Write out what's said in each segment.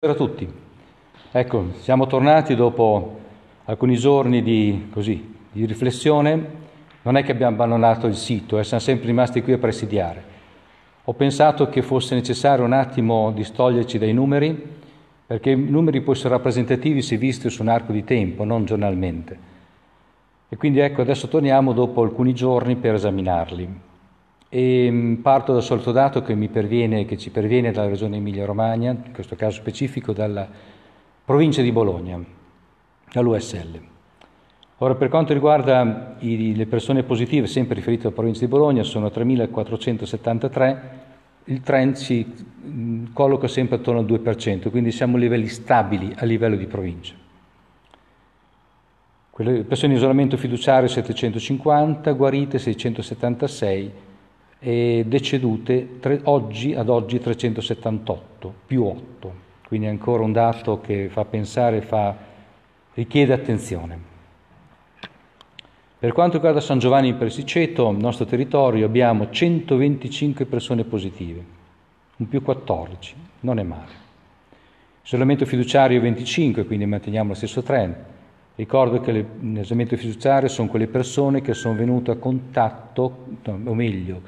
Buonasera a tutti. Ecco, siamo tornati dopo alcuni giorni di, così, di, riflessione. Non è che abbiamo abbandonato il sito, eh, siamo sempre rimasti qui a presidiare. Ho pensato che fosse necessario un attimo distoglierci dai numeri, perché i numeri poi sono rappresentativi se visti su un arco di tempo, non giornalmente. E quindi ecco, adesso torniamo dopo alcuni giorni per esaminarli. E mm, parto dal solito dato che, perviene, che ci perviene dalla regione Emilia-Romagna, in questo caso specifico dalla provincia di Bologna, dall'USL. Ora, per quanto riguarda i, le persone positive, sempre riferite alla provincia di Bologna, sono 3.473, il trend si colloca sempre attorno al 2%, quindi siamo a livelli stabili a livello di provincia. Quelle persone in isolamento fiduciario 750, guarite 676, e decedute tre, oggi, ad oggi 378, più 8, quindi ancora un dato che fa pensare, fa, richiede attenzione. Per quanto riguarda San Giovanni in Persiceto, nel nostro territorio abbiamo 125 persone positive, un più 14, non è male. Isolamento fiduciario 25, quindi manteniamo lo stesso trend. Ricordo che l'isolamento fiduciario sono quelle persone che sono venute a contatto, o meglio,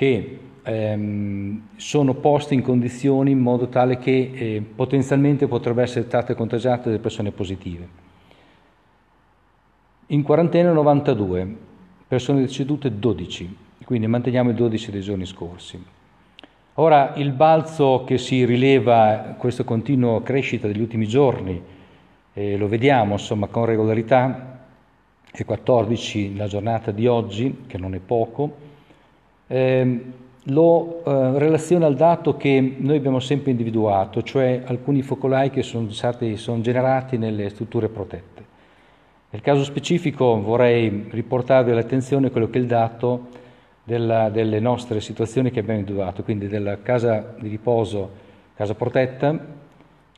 che ehm, sono poste in condizioni in modo tale che eh, potenzialmente potrebbero essere state contagiate dalle persone positive. In quarantena 92, persone decedute 12, quindi manteniamo i 12 dei giorni scorsi. Ora il balzo che si rileva, questa continua crescita degli ultimi giorni, eh, lo vediamo insomma con regolarità, è 14 la giornata di oggi, che non è poco, eh, lo eh, relaziona al dato che noi abbiamo sempre individuato, cioè alcuni focolai che sono, stati, sono generati nelle strutture protette. Nel caso specifico vorrei riportarvi all'attenzione quello che è il dato della, delle nostre situazioni che abbiamo individuato, quindi della casa di riposo, casa protetta,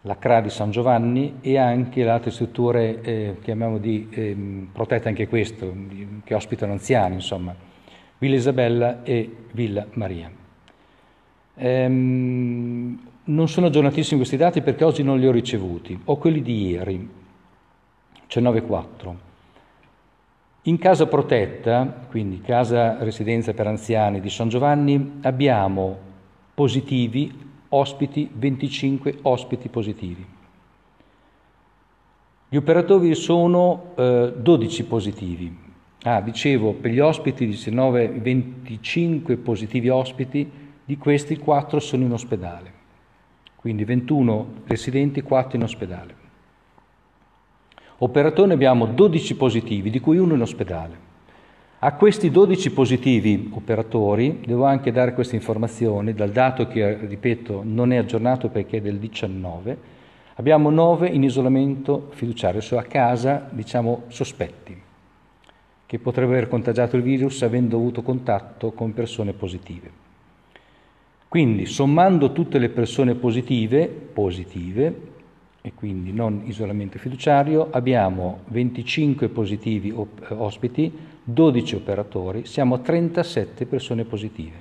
la CRA di San Giovanni e anche le altre strutture, eh, chiamiamo di eh, protette anche questo, che ospitano anziani, insomma. Villa Isabella e Villa Maria. Ehm, non sono aggiornatissimi questi dati perché oggi non li ho ricevuti, ho quelli di ieri, cioè 9-4. In casa protetta, quindi casa residenza per anziani di San Giovanni, abbiamo positivi, ospiti, 25 ospiti positivi. Gli operatori sono eh, 12 positivi, Ah, dicevo, per gli ospiti 19, 25 positivi ospiti, di questi 4 sono in ospedale. Quindi 21 residenti, 4 in ospedale. Operatori abbiamo 12 positivi, di cui uno in ospedale. A questi 12 positivi operatori devo anche dare questa informazione, dal dato che, ripeto, non è aggiornato perché è del 19, abbiamo 9 in isolamento fiduciario, cioè a casa, diciamo, sospetti che potrebbero aver contagiato il virus avendo avuto contatto con persone positive. Quindi, sommando tutte le persone positive, positive, e quindi non isolamento fiduciario, abbiamo 25 positivi ospiti, 12 operatori, siamo a 37 persone positive.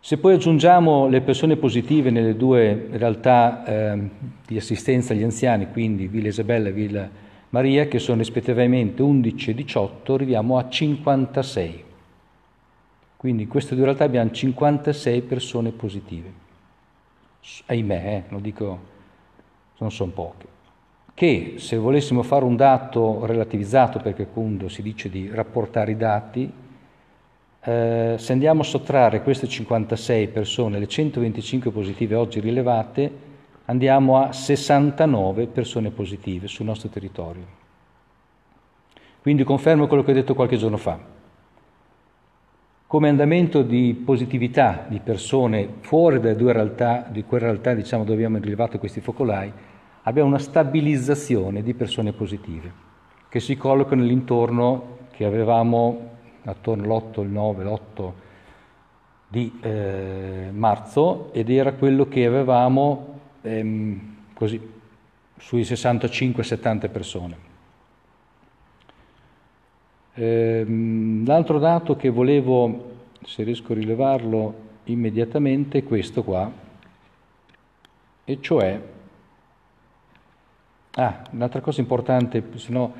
Se poi aggiungiamo le persone positive nelle due realtà eh, di assistenza agli anziani, quindi Villa Isabella e Villa Maria, che sono rispettivamente 11 e 18, arriviamo a 56. Quindi in queste due realtà abbiamo 56 persone positive. Ahimè, eh, lo dico, non sono poche. Che se volessimo fare un dato relativizzato, perché appunto si dice di rapportare i dati, eh, se andiamo a sottrarre queste 56 persone, le 125 positive oggi rilevate, andiamo a 69 persone positive sul nostro territorio. Quindi confermo quello che ho detto qualche giorno fa. Come andamento di positività di persone fuori dalle due realtà, di quelle realtà diciamo, dove abbiamo rilevato questi focolai, abbiamo una stabilizzazione di persone positive che si collocano nell'intorno che avevamo attorno all'8, il 9, l'8 di eh, marzo ed era quello che avevamo ehm, così, sui 65-70 persone. Ehm, l'altro dato che volevo, se riesco a rilevarlo immediatamente, è questo qua. e cioè, ah, un'altra cosa importante, se no,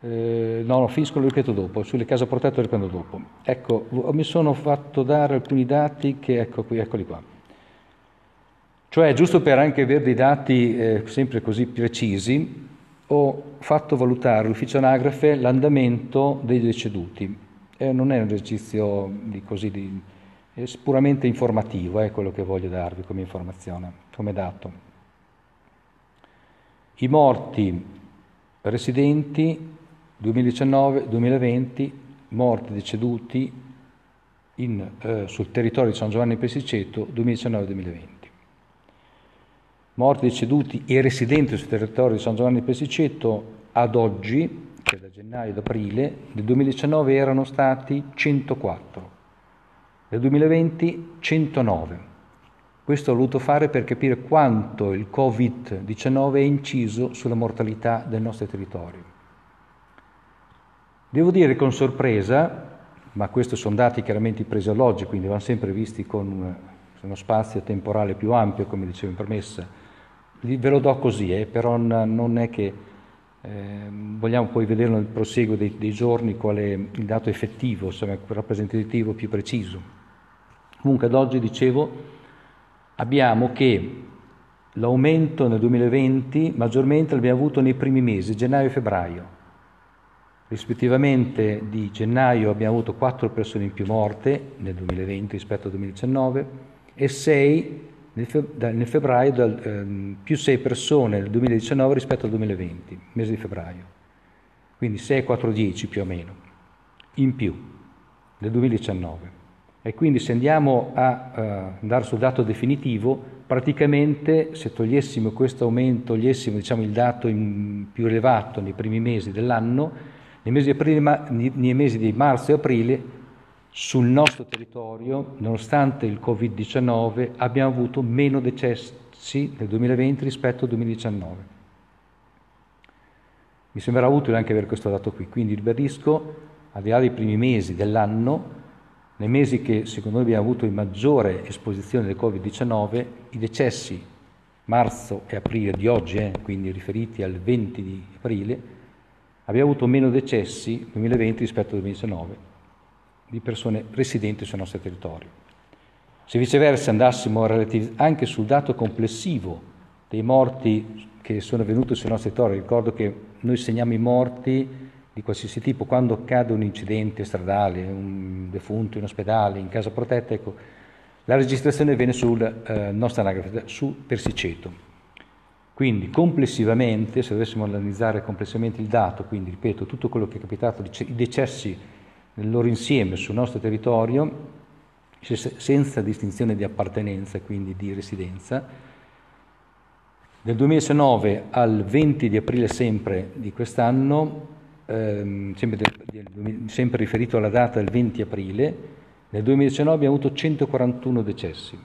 eh, no, no, finisco, lo ripeto dopo, sulle case portate lo ripeto dopo. Ecco, mi sono fatto dare alcuni dati che, ecco qui, eccoli qua. Cioè, giusto per anche avere dei dati eh, sempre così precisi, ho fatto valutare all'ufficio anagrafe l'andamento dei deceduti. Eh, non è un esercizio di così di, è puramente informativo, è quello che voglio darvi come informazione, come dato. I morti residenti 2019-2020, morti deceduti in, eh, sul territorio di San Giovanni Pesiceto 2019-2020. Morti deceduti e residenti sul territorio di San Giovanni Pesiceto ad oggi, che da gennaio ad aprile, nel 2019 erano stati 104 nel 2020 109. Questo ho voluto fare per capire quanto il Covid-19 è inciso sulla mortalità del nostro territorio. Devo dire con sorpresa, ma questi sono dati chiaramente presi all'oggi, quindi vanno sempre visti con uno spazio temporale più ampio, come dicevo in premessa. Ve lo do così, eh, però non è che eh, vogliamo poi vederlo nel proseguo dei, dei, giorni qual è il dato effettivo, insomma, rappresentativo più preciso. Comunque ad oggi, dicevo, abbiamo che l'aumento nel 2020 maggiormente l'abbiamo avuto nei primi mesi, gennaio e febbraio. Rispettivamente di gennaio abbiamo avuto 4 persone in più morte nel 2020 rispetto al 2019 e 6 nel, febbraio, dal, ehm, più 6 persone nel 2019 rispetto al 2020, mese di febbraio. Quindi 6, 4, 10 più o meno, in più nel 2019. E quindi se andiamo a uh, andare sul dato definitivo, praticamente se togliessimo questo aumento, togliessimo diciamo, il dato più elevato nei primi mesi dell'anno, nei mesi, aprile, nei mesi di marzo e aprile, sul nostro territorio, nonostante il Covid-19, abbiamo avuto meno decessi nel 2020 rispetto al 2019. Mi sembrerà utile anche avere questo dato qui, quindi ribadisco, al di là dei primi mesi dell'anno, nei mesi che secondo noi abbiamo avuto in maggiore esposizione del Covid-19, i decessi marzo e aprile di oggi, eh, quindi riferiti al 20 di aprile, abbiamo avuto meno decessi nel 2020 rispetto al 2019 di persone residenti sul nostro territorio. Se viceversa andassimo anche sul dato complessivo dei morti che sono venuti sul nostro territorio, ricordo che noi segniamo i morti di qualsiasi tipo, quando accade un incidente stradale, un defunto in ospedale, in casa protetta, ecco, la registrazione viene sul eh, nostro anagrafe, su Persiceto. Quindi complessivamente, se dovessimo analizzare complessivamente il dato, quindi ripeto, tutto quello che è capitato, i decessi nel loro insieme sul nostro territorio, senza distinzione di appartenenza, quindi di residenza, dal 2019 al 20 di aprile sempre di quest'anno ehm, sempre, del, sempre, riferito alla data del 20 aprile, nel 2019 abbiamo avuto 141 decessi.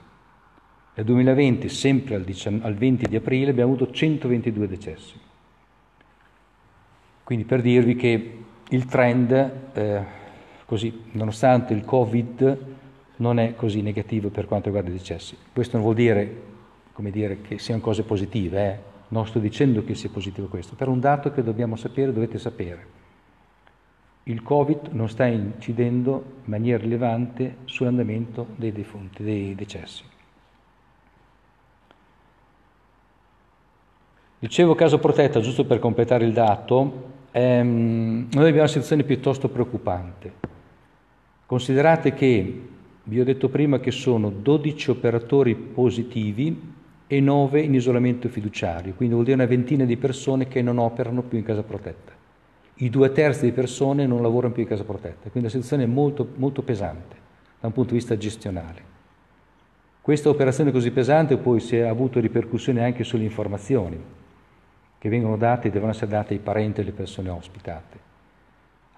Nel 2020, sempre al, 19, al 20 di aprile, abbiamo avuto 122 decessi. Quindi per dirvi che il trend, eh, così, nonostante il Covid, non è così negativo per quanto riguarda i decessi. Questo non vuol dire, dire che siano cose positive, eh? non sto dicendo che sia positivo questo, però un dato che dobbiamo sapere, dovete sapere il Covid non sta incidendo in maniera rilevante sull'andamento dei defunti, dei decessi. Dicevo caso protetta, giusto per completare il dato, ehm, noi abbiamo una situazione piuttosto preoccupante. Considerate che, vi ho detto prima che sono 12 operatori positivi e 9 in isolamento fiduciario, quindi vuol dire una ventina di persone che non operano più in casa protetta i due terzi di persone non lavorano più in casa protetta, quindi la situazione è molto, molto pesante da un punto di vista gestionale. Questa operazione così pesante poi si è avuto ripercussioni anche sulle informazioni che vengono date e devono essere date ai parenti delle persone ospitate.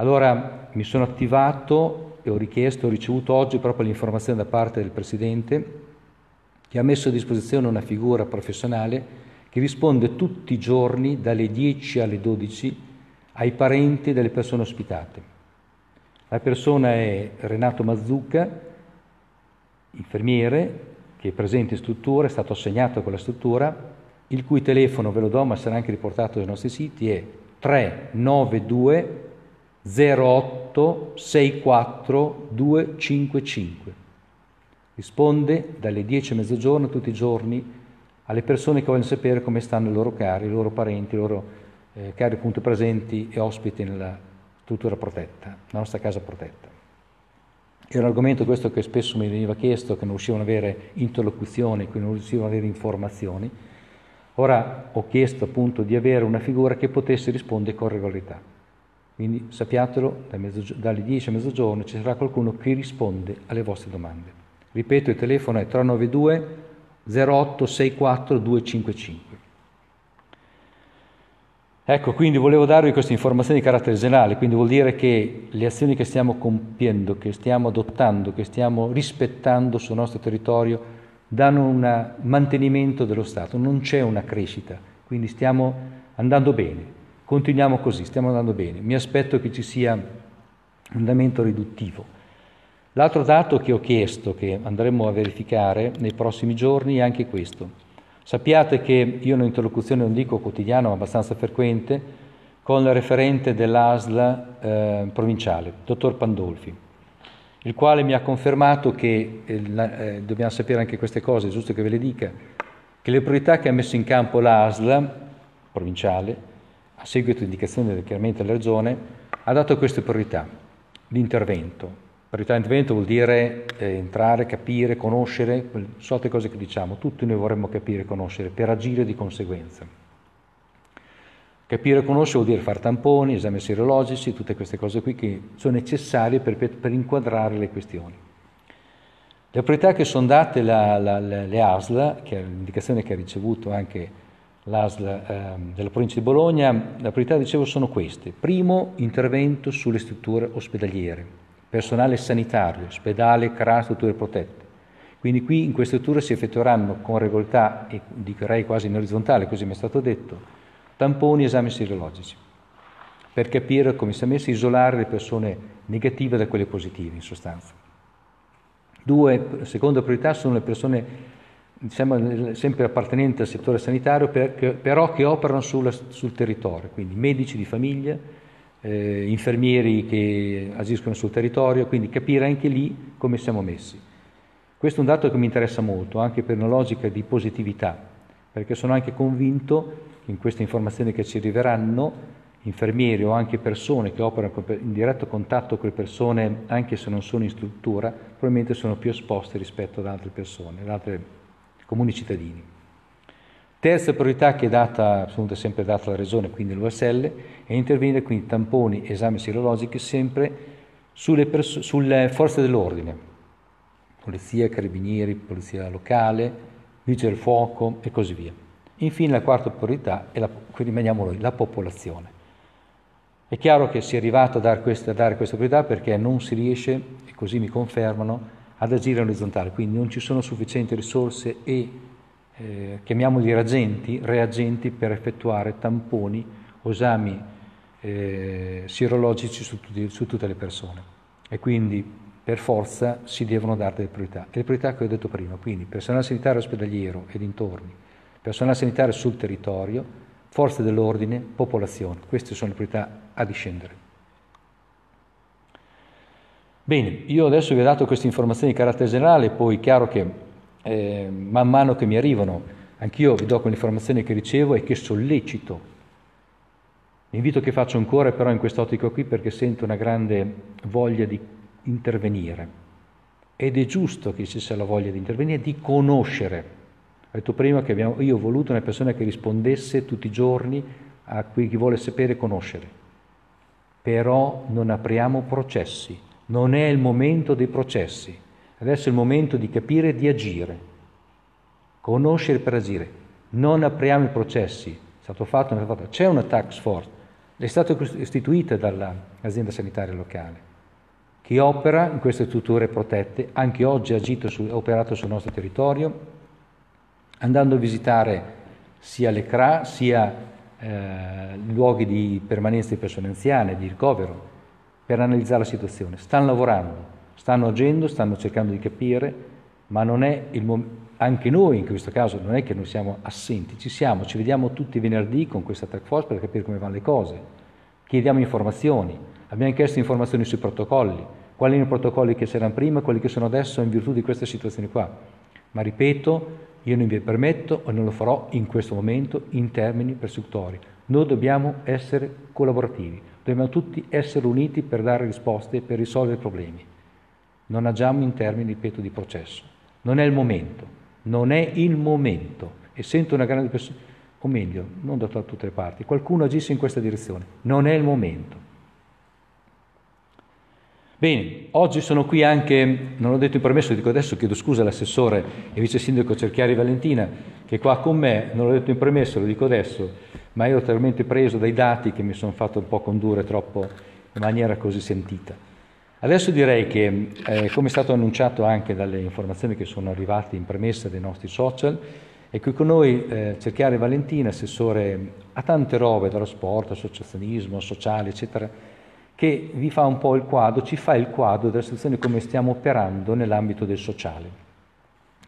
Allora mi sono attivato e ho richiesto, ho ricevuto oggi proprio l'informazione da parte del Presidente che ha messo a disposizione una figura professionale che risponde tutti i giorni dalle 10 alle 12 ai parenti delle persone ospitate. La persona è Renato Mazzucca, infermiere, che è presente in struttura, è stato assegnato a quella struttura, il cui telefono ve lo do, ma sarà anche riportato nei nostri siti, è 392 08 64 255. Risponde dalle 10 a mezzogiorno tutti i giorni alle persone che vogliono sapere come stanno i loro cari, i loro parenti, i loro eh, cari appunto presenti e ospiti nella struttura protetta, la nostra casa protetta. Era un argomento questo che spesso mi veniva chiesto, che non riuscivano ad avere interlocuzioni, quindi non riuscivano ad avere informazioni. Ora ho chiesto appunto di avere una figura che potesse rispondere con regolarità. Quindi sappiatelo, dalle 10 a mezzogiorno ci sarà qualcuno che risponde alle vostre domande. Ripeto, il telefono è 392 0864 255. Ecco, quindi volevo darvi queste informazioni di carattere generale, quindi vuol dire che le azioni che stiamo compiendo, che stiamo adottando, che stiamo rispettando sul nostro territorio, danno un mantenimento dello Stato, non c'è una crescita, quindi stiamo andando bene, continuiamo così, stiamo andando bene. Mi aspetto che ci sia un andamento riduttivo. L'altro dato che ho chiesto, che andremo a verificare nei prossimi giorni, è anche questo. Sappiate che io ho un'interlocuzione, non dico quotidiana, ma abbastanza frequente, con il referente dell'ASL eh, provinciale, dottor Pandolfi, il quale mi ha confermato che, eh, eh, dobbiamo sapere anche queste cose, è giusto che ve le dica, che le priorità che ha messo in campo l'ASL provinciale, a seguito di indicazioni chiaramente della Regione, ha dato queste priorità di intervento Parità di intervento vuol dire eh, entrare, capire, conoscere, solite cose che diciamo, tutti noi vorremmo capire e conoscere per agire di conseguenza. Capire e conoscere vuol dire fare tamponi, esami serologici, tutte queste cose qui che sono necessarie per, per inquadrare le questioni. Le priorità che sono date la, la, la, le ASL, che è l'indicazione che ha ricevuto anche l'ASL eh, della provincia di Bologna, le priorità, dicevo, sono queste. Primo, intervento sulle strutture ospedaliere personale sanitario, ospedale, CRA, strutture protette. Quindi qui in queste strutture si effettueranno con regolarità e direi quasi in orizzontale, così mi è stato detto, tamponi e esami serologici, per capire come si è messo a isolare le persone negative da quelle positive in sostanza. Due, seconda priorità sono le persone diciamo, sempre appartenenti al settore sanitario, per, che, però che operano sulla, sul territorio, quindi medici di famiglia, eh, infermieri che agiscono sul territorio, quindi capire anche lì come siamo messi. Questo è un dato che mi interessa molto, anche per una logica di positività, perché sono anche convinto che in queste informazioni che ci arriveranno, infermieri o anche persone che operano in diretto contatto con le persone, anche se non sono in struttura, probabilmente sono più esposte rispetto ad altre persone, ad altri comuni cittadini. Terza priorità che è data, sempre data alla Regione, quindi l'USL, è intervenire quindi tamponi esami sierologici sempre sulle, perso- sulle forze dell'ordine, polizia, carabinieri, polizia locale, vigile del fuoco e così via. Infine la quarta priorità è, la, qui rimaniamo noi, la popolazione. È chiaro che si è arrivato a dare, questa, a dare questa priorità perché non si riesce, e così mi confermano, ad agire orizzontale, quindi non ci sono sufficienti risorse e eh, chiamiamoli reagenti, reagenti per effettuare tamponi o esami eh, sierologici su, tutti, su, tutte le persone. E quindi per forza si devono dare delle priorità. E le priorità che ho detto prima, quindi personale sanitario ospedaliero e dintorni, personale sanitario sul territorio, forze dell'ordine, popolazione. Queste sono le priorità a discendere. Bene, io adesso vi ho dato queste informazioni di carattere generale, poi è chiaro che eh, man mano che mi arrivano, anch'io vi do quelle informazioni che ricevo e che sollecito. Invito che faccio ancora però in quest'ottica qui perché sento una grande voglia di intervenire. Ed è giusto che ci sia la voglia di intervenire, di conoscere. Ho detto prima che abbiamo, io ho voluto una persona che rispondesse tutti i giorni a chi vuole sapere e conoscere. Però non apriamo processi, non è il momento dei processi. Adesso è il momento di capire e di agire, conoscere per agire. Non apriamo i processi, è stato fatto, è stato fatto. C'è una tax force, è stata istituita dall'azienda sanitaria locale, che opera in queste strutture protette, anche oggi ha su, operato sul nostro territorio, andando a visitare sia le CRA sia eh, luoghi di permanenza di persone anziane, di ricovero, per analizzare la situazione. Stanno lavorando, Stanno agendo, stanno cercando di capire, ma non è il momento anche noi in questo caso non è che noi siamo assenti, ci siamo, ci vediamo tutti venerdì con questa task force per capire come vanno le cose, chiediamo informazioni, abbiamo chiesto informazioni sui protocolli, quali erano i protocolli che c'erano prima, quelli che sono adesso in virtù di queste situazioni qua. Ma ripeto, io non vi permetto e non lo farò in questo momento in termini persecutori. Noi dobbiamo essere collaborativi, dobbiamo tutti essere uniti per dare risposte, per risolvere problemi. Non agiamo in termini, ripeto, di processo. Non è il momento, non è il momento. E sento una grande persona, o meglio, non da tutte le parti, qualcuno agisse in questa direzione. Non è il momento. Bene, oggi sono qui anche, non l'ho detto in permesso, dico adesso chiedo scusa all'assessore e vice sindaco Cerchiari Valentina che è qua con me, non l'ho detto in permesso, lo dico adesso, ma ero talmente preso dai dati che mi sono fatto un po' condurre troppo in maniera così sentita. Adesso direi che, eh, come è stato annunciato anche dalle informazioni che sono arrivate in premessa dei nostri social, è qui con noi eh, Cerchiari Valentina, assessore a tante robe, dallo sport, associazionismo, sociale, eccetera, che vi fa un po' il quadro, ci fa il quadro della situazione come stiamo operando nell'ambito del sociale.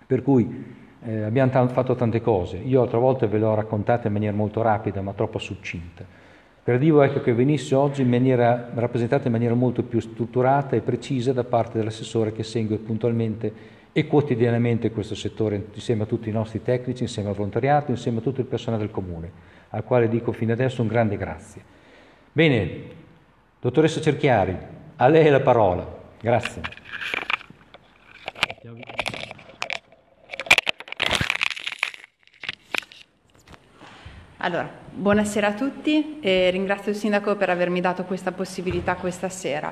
Per cui eh, abbiamo t- fatto tante cose, io altre volte ve le ho raccontate in maniera molto rapida ma troppo succinta. Predivo ecco, che venisse oggi in maniera, rappresentata in maniera molto più strutturata e precisa da parte dell'assessore che segue puntualmente e quotidianamente questo settore insieme a tutti i nostri tecnici, insieme al volontariato, insieme a tutto il personale del Comune, al quale dico fino adesso un grande grazie. Bene, Dottoressa Cerchiari, a lei la parola. Grazie. Allora, buonasera a tutti e ringrazio il Sindaco per avermi dato questa possibilità questa sera.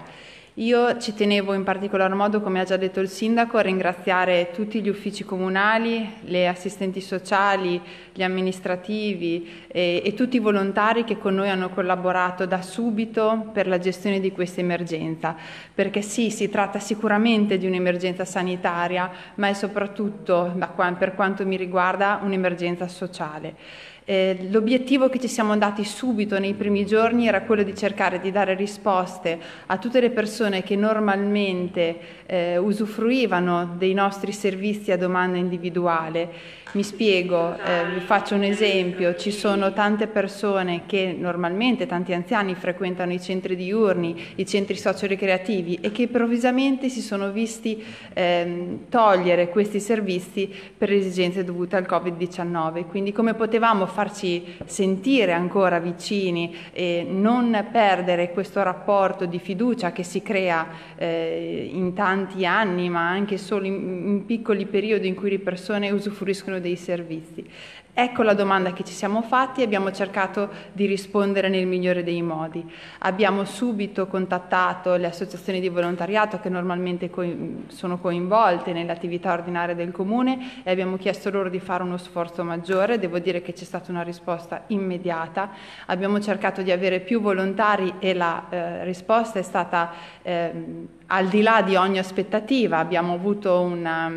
Io ci tenevo in particolar modo, come ha già detto il Sindaco, a ringraziare tutti gli uffici comunali, le assistenti sociali, gli amministrativi e, e, tutti i volontari che con noi hanno collaborato da subito per la gestione di questa emergenza. Perché sì, si tratta sicuramente di un'emergenza sanitaria, ma è soprattutto, qua, per quanto mi riguarda, un'emergenza sociale. Eh, l'obiettivo che ci siamo dati subito nei primi giorni era quello di cercare di dare risposte a tutte le persone che normalmente eh, usufruivano dei nostri servizi a domanda individuale mi spiego, eh, vi faccio un esempio, ci sono tante persone che normalmente, tanti anziani, frequentano i centri diurni, i centri socio-ricreativi e che improvvisamente si sono visti eh, togliere questi servizi per esigenze dovute al Covid-19. Quindi come potevamo farci sentire ancora vicini e non perdere questo rapporto di fiducia che si crea eh, in tanti anni, ma anche solo in, in piccoli periodi in cui le persone usufruiscono dei servizi. Ecco la domanda che ci siamo fatti e abbiamo cercato di rispondere nel migliore dei modi. Abbiamo subito contattato le associazioni di volontariato che normalmente co- sono coinvolte nell'attività ordinaria del comune e abbiamo chiesto loro di fare uno sforzo maggiore. Devo dire che c'è stata una risposta immediata. Abbiamo cercato di avere più volontari e la eh, risposta è stata eh, al di là di ogni aspettativa. Abbiamo, avuto una,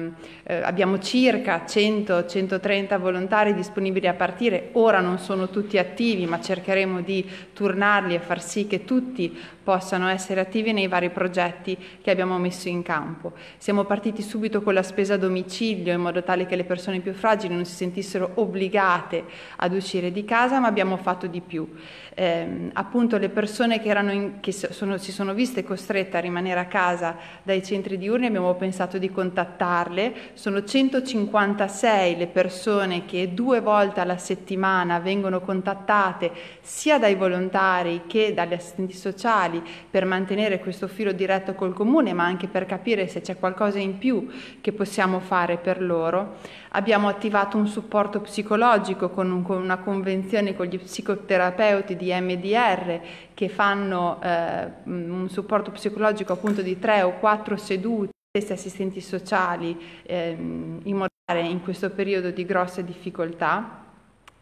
eh, abbiamo circa 100-130 volontari disponibili a partire, ora non sono tutti attivi, ma cercheremo di turnarli e far sì che tutti possano essere attivi nei vari progetti che abbiamo messo in campo. Siamo partiti subito con la spesa a domicilio in modo tale che le persone più fragili non si sentissero obbligate ad uscire di casa, ma abbiamo fatto di più. Eh, appunto le persone che, in, che sono, si sono viste costrette a rimanere a casa dai centri diurni abbiamo pensato di contattarle. Sono 156 le persone che due volte alla settimana vengono contattate sia dai volontari che dagli assistenti sociali per mantenere questo filo diretto col comune, ma anche per capire se c'è qualcosa in più che possiamo fare per loro. Abbiamo attivato un supporto psicologico con, un, con una convenzione con gli psicoterapeuti di MDR che fanno eh, un supporto psicologico appunto di tre o quattro sedute stessi assistenti sociali ehm, in modo in questo periodo di grosse difficoltà.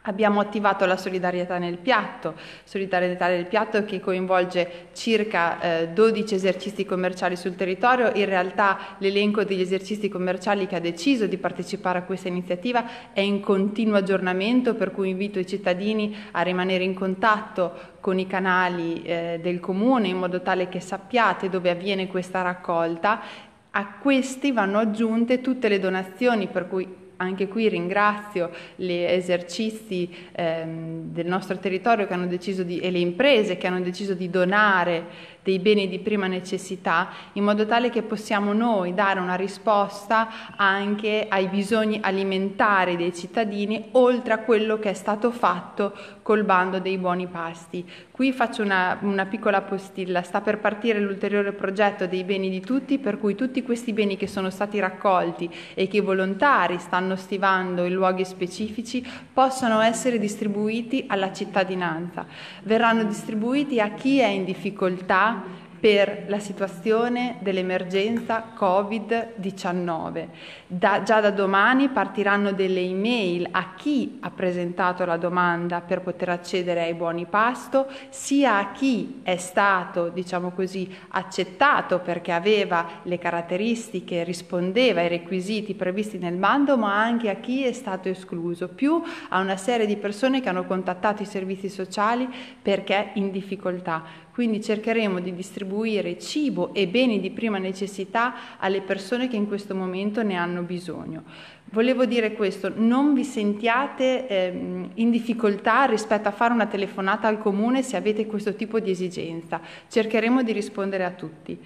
Abbiamo attivato la solidarietà nel piatto, solidarietà nel piatto che coinvolge circa eh, 12 esercizi commerciali sul territorio, in realtà l'elenco degli esercizi commerciali che ha deciso di partecipare a questa iniziativa è in continuo aggiornamento, per cui invito i cittadini a rimanere in contatto con i canali eh, del comune in modo tale che sappiate dove avviene questa raccolta. A questi vanno aggiunte tutte le donazioni per cui anche qui ringrazio gli esercizi ehm, del nostro territorio di, e le imprese che hanno deciso di donare dei beni di prima necessità, in modo tale che possiamo noi dare una risposta anche ai bisogni alimentari dei cittadini, oltre a quello che è stato fatto col bando dei buoni pasti. Qui faccio una, una piccola postilla, sta per partire l'ulteriore progetto dei beni di tutti, per cui tutti questi beni che sono stati raccolti e che i volontari stanno stivando in luoghi specifici possono essere distribuiti alla cittadinanza. Verranno distribuiti a chi è in difficoltà per la situazione dell'emergenza Covid-19. Da, già da domani partiranno delle email a chi ha presentato la domanda per poter accedere ai buoni pasto, sia a chi è stato, diciamo così, accettato perché aveva le caratteristiche, rispondeva ai requisiti previsti nel bando, ma anche a chi è stato escluso, più a una serie di persone che hanno contattato i servizi sociali perché in difficoltà. Quindi cercheremo di distribuire cibo e beni di prima necessità alle persone che in questo momento ne hanno bisogno. Volevo dire questo, non vi sentiate ehm, in difficoltà rispetto a fare una telefonata al comune se avete questo tipo di esigenza, cercheremo di rispondere a tutti.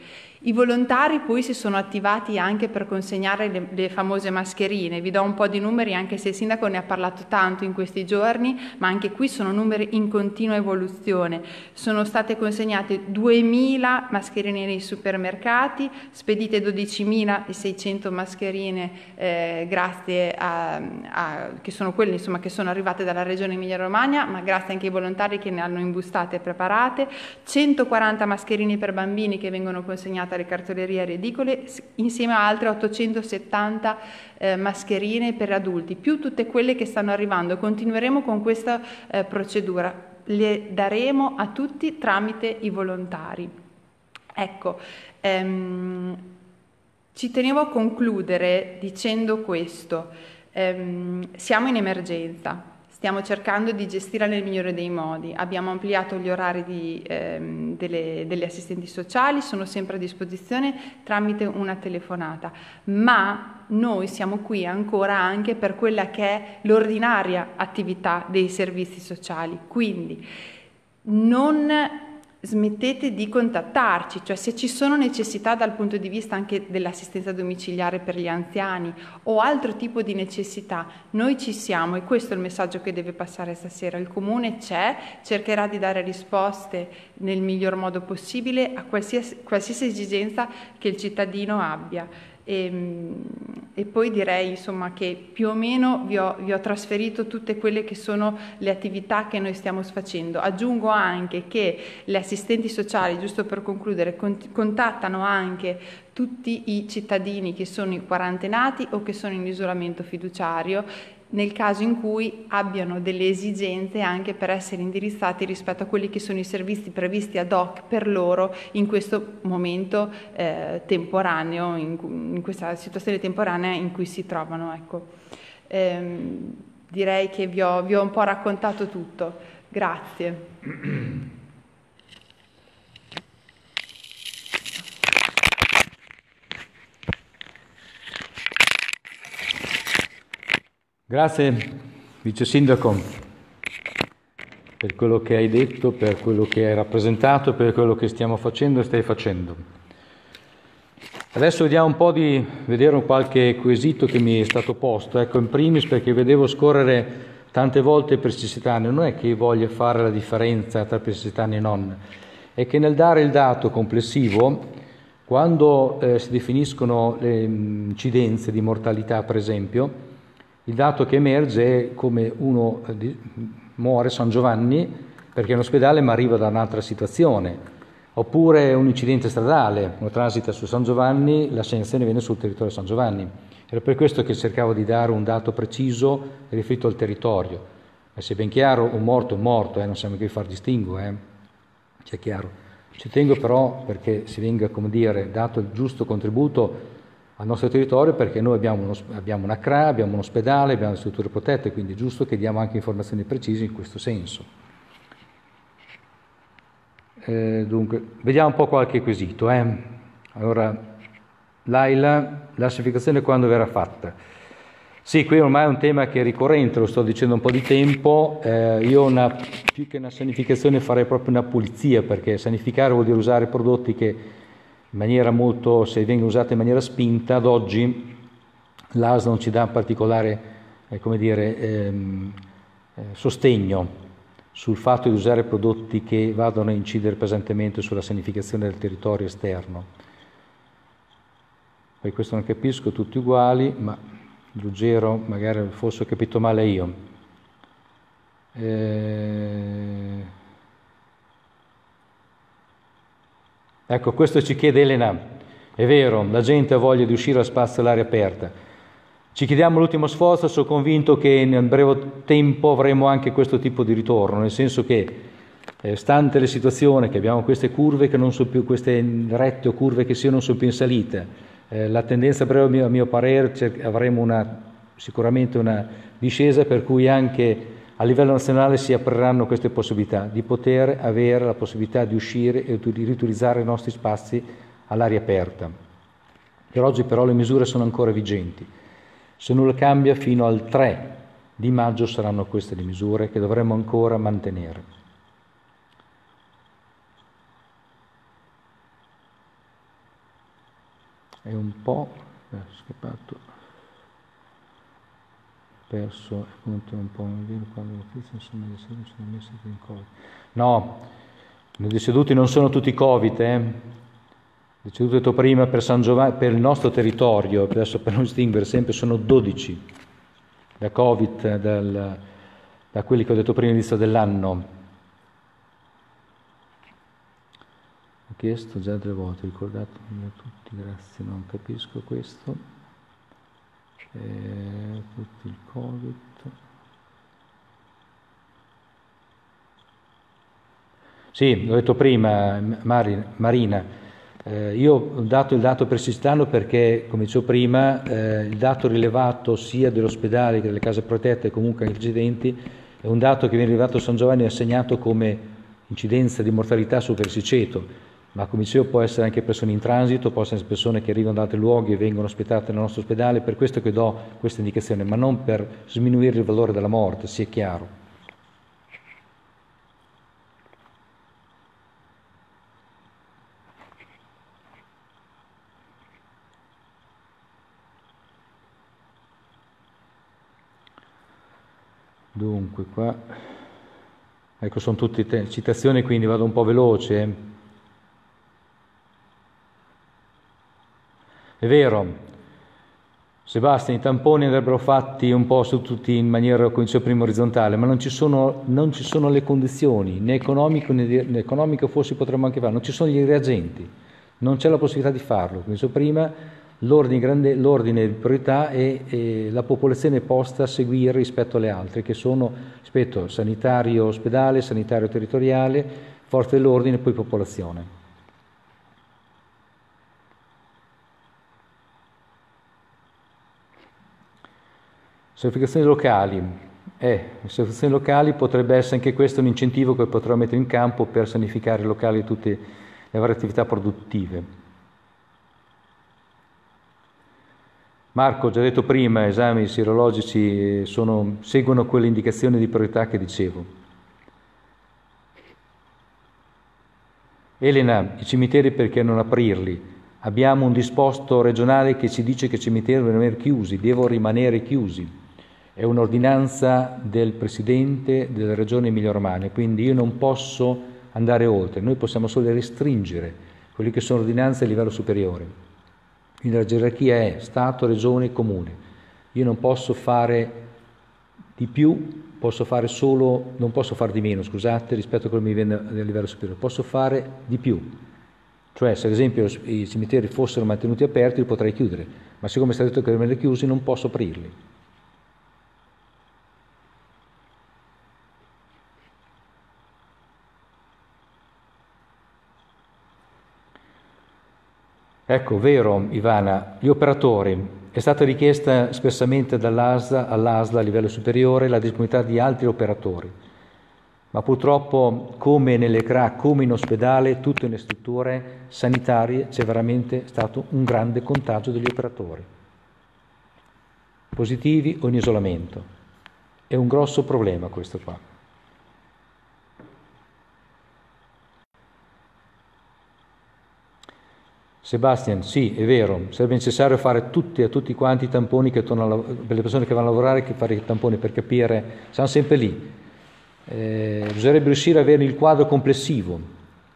I volontari poi si sono attivati anche per consegnare le, le, famose mascherine. Vi do un po' di numeri anche se il sindaco ne ha parlato tanto in questi giorni, ma anche qui sono numeri in continua evoluzione. Sono state consegnate 2.000 mascherine nei supermercati, spedite 12.600 mascherine eh, grazie a, a, che sono quelle insomma, che sono arrivate dalla regione Emilia-Romagna, ma grazie anche ai volontari che ne hanno imbustate e preparate, 140 mascherine per bambini che vengono consegnate alle cartolerie edicole insieme a altre 870 eh, mascherine per adulti, più tutte quelle che stanno arrivando. Continueremo con questa eh, procedura, le daremo a tutti tramite i volontari. Ecco, ehm, ci tenevo a concludere dicendo questo. Ehm, siamo in emergenza, Stiamo cercando di gestire nel migliore dei modi. Abbiamo ampliato gli orari di, ehm, delle, delle, assistenti sociali, sono sempre a disposizione tramite una telefonata, ma noi siamo qui ancora anche per quella che è l'ordinaria attività dei servizi sociali. Quindi non smettete di contattarci, cioè se ci sono necessità dal punto di vista anche dell'assistenza domiciliare per gli anziani o altro tipo di necessità, noi ci siamo e questo è il messaggio che deve passare stasera. Il comune c'è, cercherà di dare risposte nel miglior modo possibile a qualsiasi, qualsiasi esigenza che il cittadino abbia. E, ehm, e, poi direi insomma che più o meno vi ho, vi ho, trasferito tutte quelle che sono le attività che noi stiamo facendo. Aggiungo anche che le assistenti sociali, giusto per concludere, contattano anche tutti i cittadini che sono quarantenati o che sono in isolamento fiduciario nel caso in cui abbiano delle esigenze anche per essere indirizzati rispetto a quelli che sono i servizi previsti ad hoc per loro in questo momento eh, temporaneo, in, in, questa situazione temporanea in cui si trovano. Ecco. Ehm, direi che vi ho, vi ho un po' raccontato tutto. Grazie. Grazie Vice Sindaco per quello che hai detto, per quello che hai rappresentato, per quello che stiamo facendo e stai facendo. Adesso vediamo un po' di vedere qualche quesito che mi è stato posto. Ecco, in primis perché vedevo scorrere tante volte per Siciliani, non è che voglia fare la differenza tra Siciliani e non, è che nel dare il dato complessivo, quando eh, si definiscono le incidenze di mortalità, per esempio, il dato che emerge è come uno eh, muore San Giovanni perché è in ospedale ma arriva da un'altra situazione, oppure un incidente stradale, uno transita su San Giovanni, l'assegnazione viene sul territorio di San Giovanni. Era per questo che cercavo di dare un dato preciso riferito al territorio. E se ben chiaro, un morto è un morto, eh, non siamo qui a far distinguo, eh. c'è chiaro. Ci tengo però perché si venga, come dire, dato il giusto contributo al nostro territorio perché noi abbiamo, uno, abbiamo una CRA, abbiamo un ospedale, abbiamo strutture protette, quindi è giusto che diamo anche informazioni precise in questo senso. Eh, dunque, vediamo un po' qualche quesito. Eh. Allora, l'AILA, la classificazione quando verrà fatta? Sì, qui ormai è un tema che è ricorrente, lo sto dicendo un po' di tempo. Eh, io una, più che una sanificazione farei proprio una pulizia, perché sanificare vuol dire usare prodotti che maniera molto, se vengono usati in maniera spinta, ad oggi l'AS non ci dà particolare eh, dire, ehm, eh, sostegno sul fatto di usare prodotti che vadano a incidere pesantemente sulla sanificazione del territorio esterno. Poi questo non capisco, tutti uguali, ma Ruggero, magari forse ho capito male io. Eh... Ecco, questo ci chiede Elena. È vero, la gente ha voglia di uscire a spazio all'aria aperta. Ci chiediamo l'ultimo sforzo, sono convinto che nel breve tempo avremo anche questo tipo di ritorno, nel senso che, eh, stante le situazioni, che abbiamo queste curve che non sono più, queste rette o curve che siano non sono più in salita, eh, la tendenza a breve, a mio parere, avremo una, sicuramente una discesa per cui anche a livello nazionale si apriranno queste possibilità di poter avere la possibilità di uscire e di riutilizzare i nostri spazi all'aria aperta. Per oggi però le misure sono ancora vigenti. Se nulla cambia fino al 3 di maggio saranno queste le misure che dovremo ancora mantenere. è un po' è scappato perso appunto un po' nel quando le notizie insomma gli deceduti sono messi in covid. No i deceduti non sono tutti covid eh. Deceduto detto prima per San Giovanni per il nostro territorio adesso per non distinguere sempre sono 12 da covid dal, da quelli che ho detto prima all'inizio dell'anno. Ho chiesto già tre volte, ricordatemelo tutti, grazie, non capisco questo. Eh, tutti il Covid. Sì, l'ho detto prima, Marina, eh, io ho dato il dato per Sistano perché, come dicevo prima, eh, il dato rilevato sia dell'ospedale che delle case protette e comunque anche residenti è un dato che viene rilevato a San Giovanni assegnato come incidenza di mortalità su versiceto ma come dicevo può essere anche persone in transito, possono essere persone che arrivano da altri luoghi e vengono ospitate nel nostro ospedale, per questo che do questa indicazione, ma non per sminuire il valore della morte, sia chiaro. Dunque, qua, ecco, sono tutte te- citazioni, quindi vado un po' veloce. È vero, Sebastian, i tamponi andrebbero fatti un po' su tutti in maniera, come prima, orizzontale, ma non ci sono, non ci sono le condizioni, né economico né, né economico forse potremmo anche farlo, non ci sono gli reagenti, non c'è la possibilità di farlo. Come dicevo prima, l'ordine, grande, l'ordine di priorità è, è, la popolazione posta a seguire rispetto alle altre, che sono rispetto sanitario ospedale, sanitario territoriale, forze dell'ordine e poi popolazione. Certificazioni locali. Eh, certificazioni locali potrebbe essere anche questo un incentivo che potrò mettere in campo per sanificare i locali e tutte le varie attività produttive. Marco, già detto prima, esami sierologici sono, seguono quelle indicazioni di priorità che dicevo. Elena, i cimiteri perché non aprirli? Abbiamo un disposto regionale che ci dice che i cimiteri devono rimanere chiusi, devono rimanere chiusi è un'ordinanza del Presidente della Regione Emilia-Romagna, quindi io non posso andare oltre, noi possiamo solo restringere quelle che sono ordinanze a livello superiore. Quindi la gerarchia è Stato, Regione, Comune. Io non posso fare di più, posso fare solo, non posso fare di meno, scusate, rispetto a quello che mi viene a livello superiore, posso fare di più. Cioè, se ad esempio i cimiteri fossero mantenuti aperti, li potrei chiudere, ma siccome è stato detto che essere chiusi, non posso aprirli. Ecco, vero Ivana, gli operatori. È stata richiesta espressamente dall'ASLA all'ASLA a livello superiore la disponibilità di altri operatori, ma purtroppo come nelle CRA, come in ospedale, tutte le strutture sanitarie c'è veramente stato un grande contagio degli operatori. positivi o in isolamento. È un grosso problema questo qua. Sebastian, sì, è vero, sarebbe necessario fare tutti, a tutti quanti i tamponi che tornano, per le persone che vanno a lavorare, che fare i tamponi per capire, siamo sempre lì. Eh, bisognerebbe riuscire ad avere il quadro complessivo.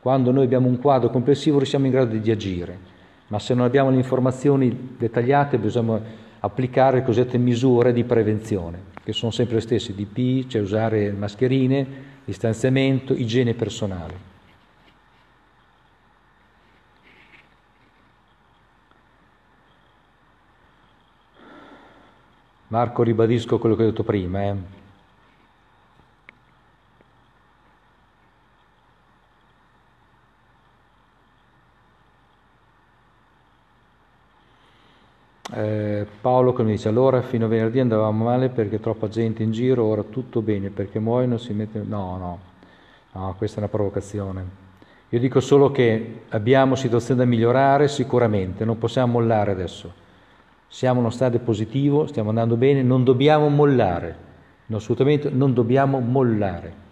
Quando noi abbiamo un quadro complessivo riusciamo in grado di agire, ma se non abbiamo le informazioni dettagliate bisogna applicare le cosiddette misure di prevenzione, che sono sempre le stesse, DP, cioè usare mascherine, distanziamento, igiene personale. Marco, ribadisco quello che ho detto prima. Eh. Eh, Paolo mi dice allora fino a venerdì andavamo male perché troppa gente in giro, ora tutto bene perché muoiono si mette... No, no, no, questa è una provocazione. Io dico solo che abbiamo situazioni da migliorare sicuramente, non possiamo mollare adesso siamo in uno stadio positivo, stiamo andando bene, non dobbiamo mollare, no, assolutamente non dobbiamo mollare.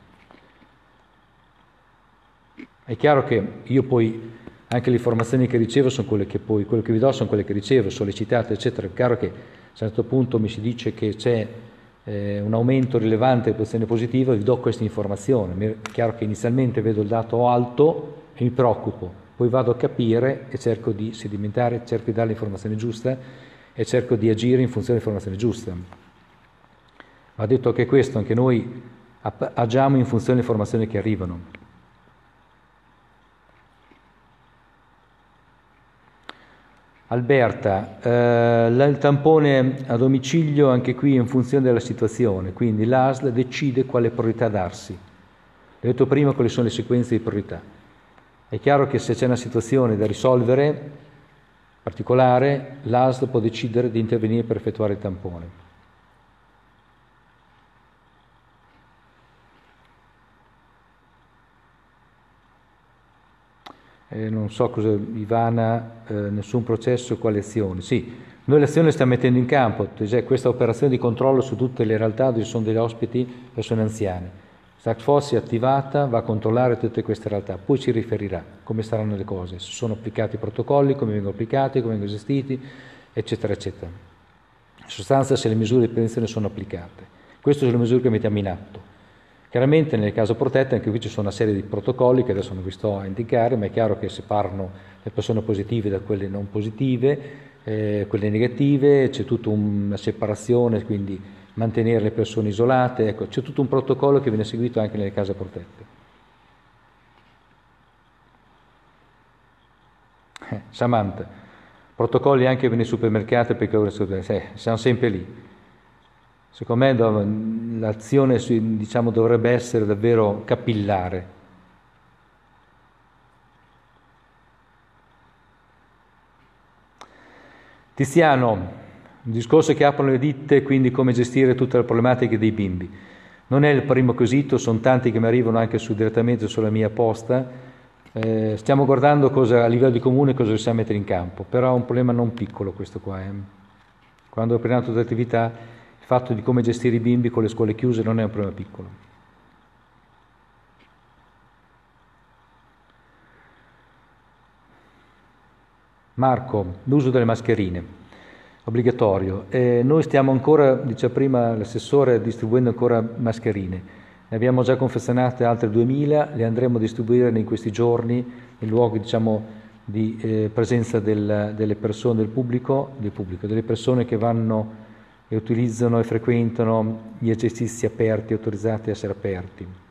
È chiaro che io poi, anche le informazioni che ricevo sono quelle che poi, quello che vi do sono quelle che ricevo, sollecitate, eccetera. È chiaro che a un certo punto mi si dice che c'è eh, un aumento rilevante di posizione positiva, vi do questa informazione. È chiaro che inizialmente vedo il dato alto e mi preoccupo, poi vado a capire e cerco di sedimentare, cerco di dare l'informazione giusta e cerco di agire in funzione dell'informazione giusta. Va detto che questo, anche noi agiamo in funzione delle informazioni che arrivano. Alberta, eh, il tampone a domicilio anche qui in funzione della situazione, quindi l'ASL decide quale priorità darsi. Ho detto prima quali sono le sequenze di priorità. È chiaro che se c'è una situazione da risolvere, particolare, l'ASL può decidere di intervenire per effettuare il tampone. Eh, non so cosa, Ivana, eh, nessun processo, quali azioni. Sì, noi le stiamo mettendo in campo, cioè questa operazione di controllo su tutte le realtà dove ci sono degli ospiti, persone anziane. Task Force è attivata, va a controllare tutte queste realtà, poi ci riferirà come saranno le cose, se sono applicati i protocolli, come vengono applicati, come vengono gestiti, eccetera, eccetera. In sostanza se le misure di prevenzione sono applicate. Queste sono le misure che mettiamo in atto. Chiaramente nel caso protetto anche qui ci sono una serie di protocolli che adesso non vi sto a indicare, ma è chiaro che separano le persone positive da quelle non positive, eh, quelle negative, c'è tutta una separazione, quindi mantenere le persone isolate, ecco, c'è tutto un protocollo che viene seguito anche nelle case protette. Eh, Samantha, protocolli anche nei supermercati perché eh, siamo sempre lì. Secondo me l'azione diciamo, dovrebbe essere davvero capillare. Tiziano, un discorso che aprono le ditte, quindi come gestire tutte le problematiche dei bimbi. Non è il primo quesito, sono tanti che mi arrivano anche su, direttamente sulla mia posta. Eh, stiamo guardando cosa, a livello di comune cosa possiamo mettere in campo, però è un problema non piccolo questo qua. Eh. Quando prenato tutte le attività, il fatto di come gestire i bimbi con le scuole chiuse non è un problema piccolo. Marco, l'uso delle mascherine obbligatorio. E noi stiamo ancora, diceva prima l'assessore, distribuendo ancora mascherine. Ne abbiamo già confezionate altre 2000, le andremo a distribuire in questi giorni in luoghi diciamo, di eh, presenza del, delle persone, del pubblico, del pubblico, delle persone che vanno e utilizzano e frequentano gli esercizi aperti, autorizzati a essere aperti.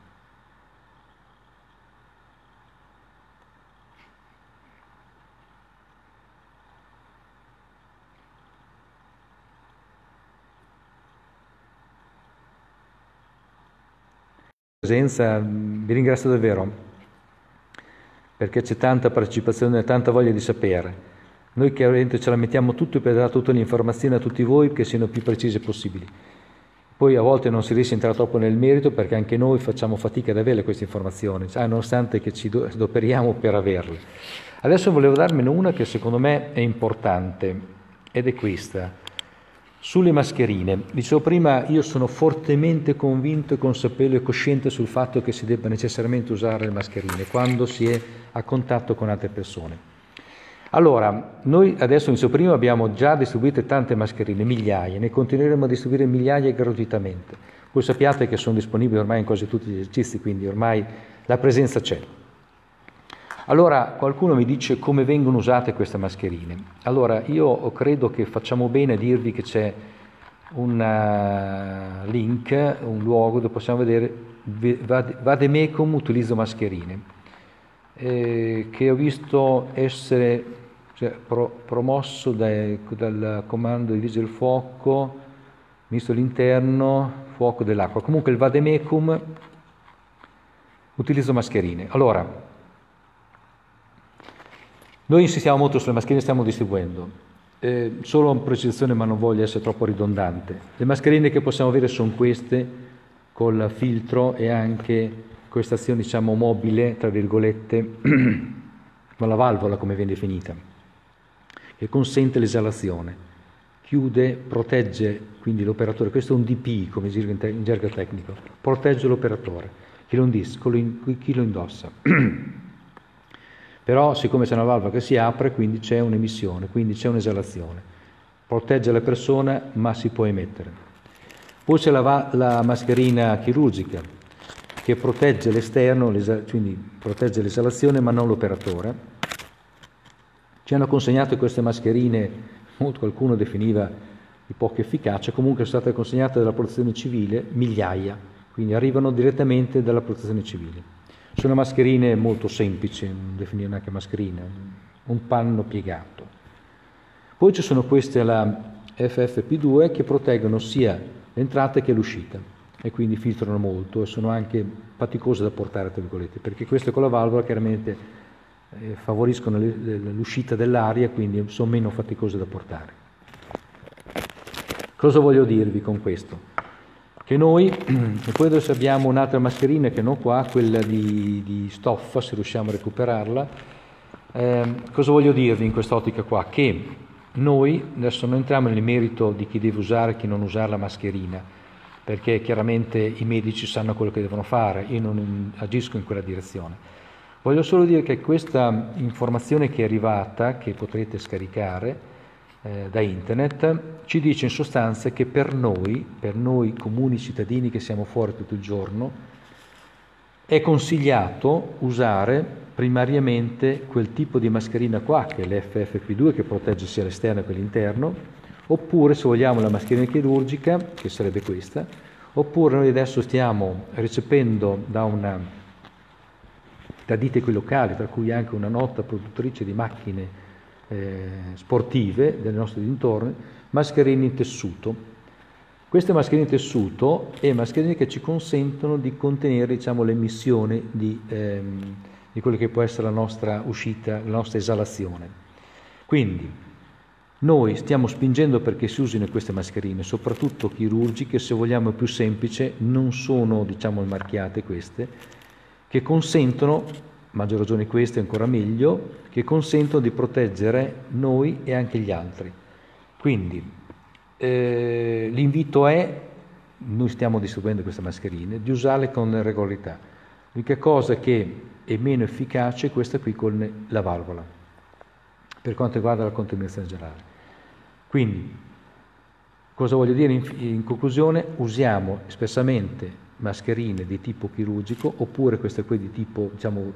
Presenza, vi ringrazio davvero perché c'è tanta partecipazione e tanta voglia di sapere. Noi chiaramente ce la mettiamo tutto per dare tutte le informazioni a tutti voi che siano più precise possibili. Poi a volte non si riesce a entrare troppo nel merito perché anche noi facciamo fatica ad avere queste informazioni, cioè, nonostante che ci adoperiamo per averle. Adesso volevo darmene una che secondo me è importante ed è questa. Sulle mascherine, dicevo prima, io sono fortemente convinto consapevole e cosciente sul fatto che si debba necessariamente usare le mascherine quando si è a contatto con altre persone. Allora, noi adesso, dicevo prima, abbiamo già distribuito tante mascherine, migliaia, ne continueremo a distribuire migliaia gratuitamente. Voi sappiate che sono disponibili ormai in quasi tutti gli esercizi, quindi ormai la presenza c'è. Allora qualcuno mi dice come vengono usate queste mascherine. Allora io credo che facciamo bene a dirvi che c'è un uh, link, un luogo dove possiamo vedere Vademecum utilizzo mascherine, eh, che ho visto essere cioè, pro, promosso dai, dal comando di vigile del fuoco, ministro dell'interno, fuoco dell'acqua. Comunque il Vademecum utilizzo mascherine. Allora, noi insistiamo molto sulle mascherine che stiamo distribuendo. Eh, solo una precisazione, ma non voglio essere troppo ridondante. Le mascherine che possiamo avere sono queste, col filtro e anche questa azione, diciamo, mobile, tra virgolette, con la valvola, come viene definita, che consente l'esalazione. Chiude, protegge quindi l'operatore. Questo è un DP, come si dice in gergo tecnico. Protegge l'operatore. Chi lo, chi lo indossa. Però siccome c'è una valvola che si apre, quindi c'è un'emissione, quindi c'è un'esalazione. Protegge la persona, ma si può emettere. Poi c'è la, la mascherina chirurgica, che protegge l'esterno, quindi protegge l'esalazione, ma non l'operatore. Ci hanno consegnato queste mascherine, qualcuno definiva di poca efficacia, comunque sono state consegnate dalla protezione civile migliaia, quindi arrivano direttamente dalla protezione civile. Sono mascherine molto semplici, non definire neanche mascherine, un panno piegato. Poi ci sono queste la FFP2 che proteggono sia l'entrata che l'uscita e quindi filtrano molto e sono anche faticose da portare, tra virgolette, perché queste con la valvola chiaramente eh, favoriscono l'uscita dell'aria, quindi sono meno faticose da portare. Cosa voglio dirvi con questo? Che noi, e poi adesso abbiamo un'altra mascherina che non qua, quella di, di stoffa, se riusciamo a recuperarla. Eh, cosa voglio dirvi in quest'ottica qua? Che noi, adesso non entriamo nel merito di chi deve usare e chi non usare la mascherina, perché chiaramente i medici sanno quello che devono fare, io non agisco in quella direzione. Voglio solo dire che questa informazione che è arrivata, che potrete scaricare, eh, da internet, ci dice in sostanza che per noi, per noi comuni cittadini che siamo fuori tutto il giorno, è consigliato usare primariamente quel tipo di mascherina qua, che è l'FFP2, che protegge sia l'esterno che l'interno, oppure se vogliamo la mascherina chirurgica, che sarebbe questa, oppure noi adesso stiamo recependo da una da ditte qui locali, tra cui anche una nota produttrice di macchine eh, sportive del nostro dintorni, mascherine in tessuto. Queste mascherine in tessuto e mascherine che ci consentono di contenere diciamo, l'emissione di, ehm, di quella che può essere la nostra uscita, la nostra esalazione. Quindi noi stiamo spingendo perché si usino queste mascherine, soprattutto chirurgiche, se vogliamo più semplice, non sono diciamo marchiate queste, che consentono maggior ragione queste ancora meglio, che consentono di proteggere noi e anche gli altri. Quindi eh, l'invito è, noi stiamo distribuendo queste mascherine, di usarle con regolarità. L'unica cosa che è meno efficace è questa qui con la valvola, per quanto riguarda la contaminazione generale. Quindi, cosa voglio dire in, in conclusione? Usiamo espressamente mascherine di tipo chirurgico oppure queste qui di tipo diciamo,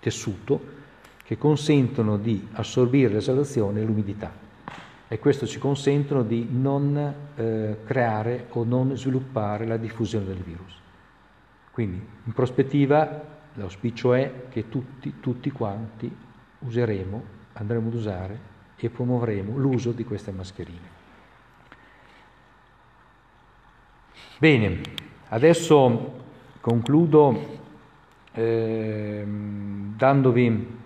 tessuto che consentono di assorbire l'esalazione e l'umidità e questo ci consentono di non eh, creare o non sviluppare la diffusione del virus. Quindi in prospettiva l'auspicio è che tutti, tutti quanti useremo, andremo ad usare e promuoveremo l'uso di queste mascherine. Bene, adesso concludo eh, dandovi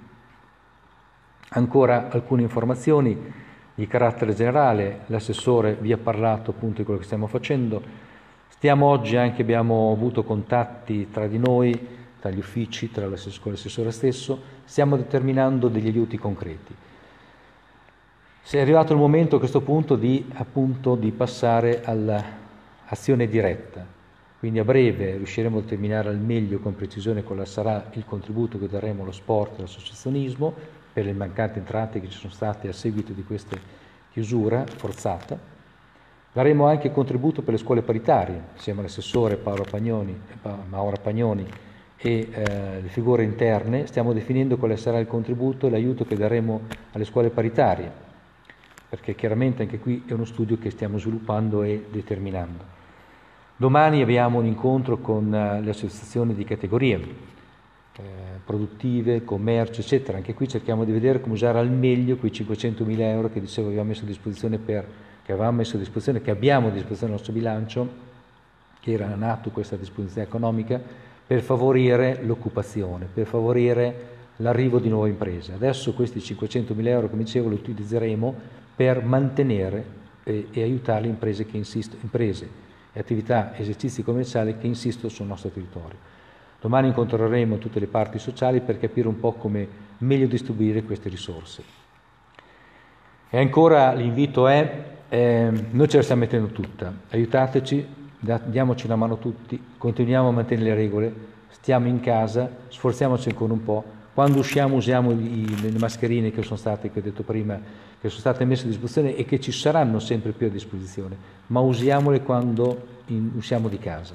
ancora alcune informazioni di carattere generale. L'assessore vi ha parlato appunto di quello che stiamo facendo. Stiamo oggi anche, abbiamo avuto contatti tra di noi, tra gli uffici, tra l'assessore, stesso, stiamo determinando degli aiuti concreti. è arrivato il momento a questo punto di, appunto, di passare all'azione diretta. Quindi a breve riusciremo a determinare al meglio con precisione quale sarà il contributo che daremo allo sport e all'associazionismo per le mancanti entrate che ci sono state a seguito di questa chiusura forzata. Daremo anche contributo per le scuole paritarie, insieme all'assessore Paolo Pagnoni, Maura Pagnoni e eh, le figure interne, stiamo definendo quale sarà il contributo e l'aiuto che daremo alle scuole paritarie, perché chiaramente anche qui è uno studio che stiamo sviluppando e determinando. Domani abbiamo un incontro con eh, le associazioni di categorie, eh, produttive, commercio, eccetera. Anche qui cerchiamo di vedere come usare al meglio quei 500.000 euro che dicevo avevamo messo a disposizione per, che avevamo messo a disposizione, che abbiamo a disposizione nel nostro bilancio, che era nato questa disposizione economica, per favorire l'occupazione, per favorire l'arrivo di nuove imprese. Adesso questi 500.000 euro, come dicevo, li utilizzeremo per mantenere e, e aiutare le imprese, che insisto, imprese e attività, esercizi commerciali che insistono sul nostro territorio. Domani incontreremo tutte le parti sociali per capire un po' come meglio distribuire queste risorse. E ancora l'invito è, eh, noi ce la stiamo mettendo tutta, aiutateci, diamoci una mano tutti, continuiamo a mantenere le regole, stiamo in casa, sforziamoci ancora un po', quando usciamo usiamo i, le mascherine che sono state, che ho detto prima, che sono state messe a disposizione e che ci saranno sempre più a disposizione, ma usiamole quando in, usciamo di casa.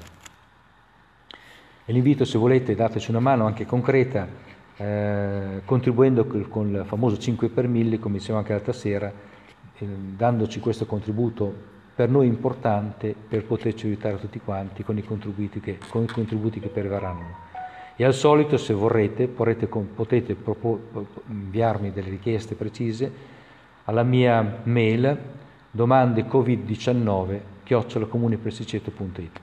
E l'invito, se volete, dateci una mano anche concreta, eh, contribuendo con il famoso 5 per 1000, come dicevo anche l'altra sera, eh, dandoci questo contributo per noi importante per poterci aiutare tutti quanti con i contributi che, con i contributi che perverranno. E al solito, se vorrete, potete, potete inviarmi delle richieste precise alla mia mail domande covid-19 chiocciolacomunepresticeto.it.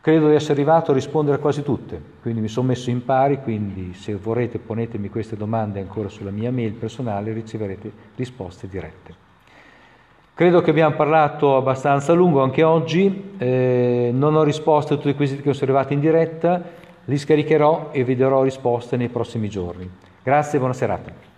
Credo di essere arrivato a rispondere a quasi tutte, quindi mi sono messo in pari, quindi se vorrete ponetemi queste domande ancora sulla mia mail personale riceverete risposte dirette. Credo che abbiamo parlato abbastanza a lungo anche oggi, eh, non ho risposto a tutti i quesiti che sono arrivati in diretta, li scaricherò e vi darò risposte nei prossimi giorni. Grazie e buona serata.